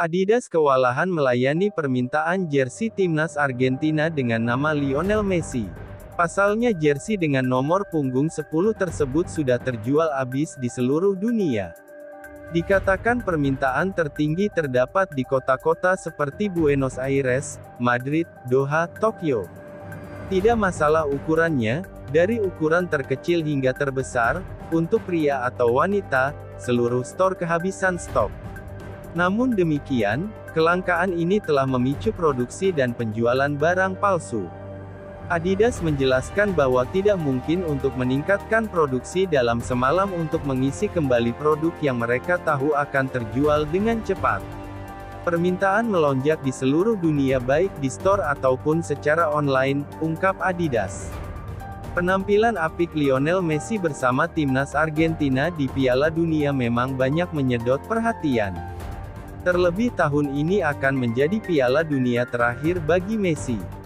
Adidas kewalahan melayani permintaan jersey timnas Argentina dengan nama Lionel Messi. Pasalnya jersey dengan nomor punggung 10 tersebut sudah terjual habis di seluruh dunia. Dikatakan permintaan tertinggi terdapat di kota-kota seperti Buenos Aires, Madrid, Doha, Tokyo. Tidak masalah ukurannya, dari ukuran terkecil hingga terbesar, untuk pria atau wanita, seluruh store kehabisan stok. Namun demikian, kelangkaan ini telah memicu produksi dan penjualan barang palsu. Adidas menjelaskan bahwa tidak mungkin untuk meningkatkan produksi dalam semalam untuk mengisi kembali produk yang mereka tahu akan terjual dengan cepat. Permintaan melonjak di seluruh dunia baik di store ataupun secara online, ungkap Adidas. Penampilan apik Lionel Messi bersama timnas Argentina di Piala Dunia memang banyak menyedot perhatian. Terlebih tahun ini akan menjadi piala dunia terakhir bagi Messi.